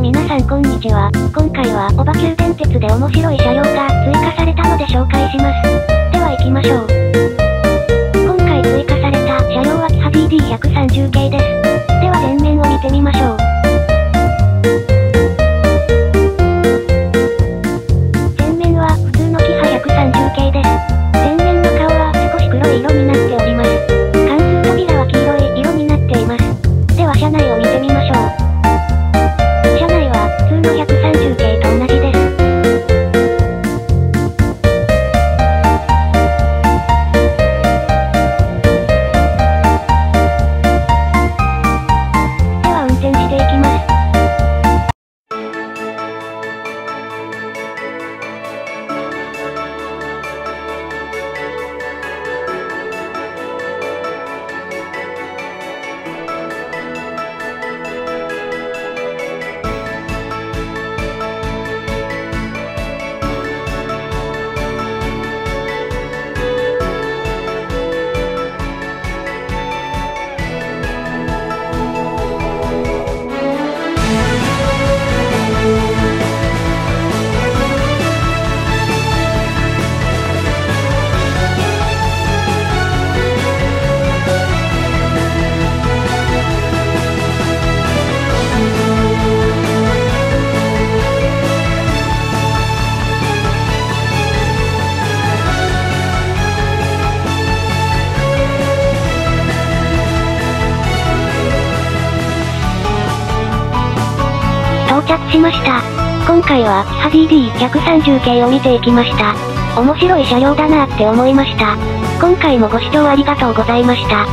皆さんこんにちは。今回は、オバ急電鉄で面白い車両が追加さ you get 到着しました。今回は、キハ DD130 系を見ていきました。面白い車両だなって思いました。今回もご視聴ありがとうございました。